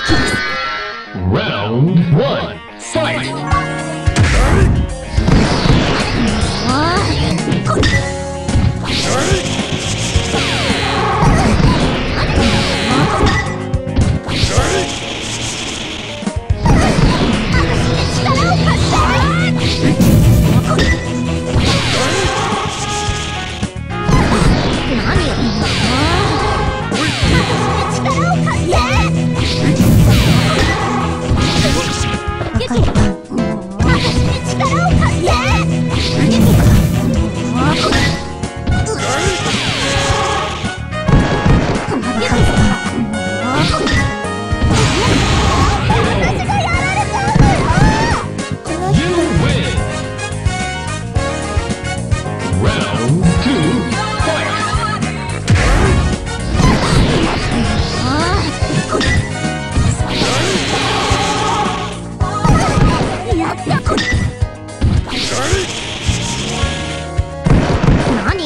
Round one, fight!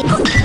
people.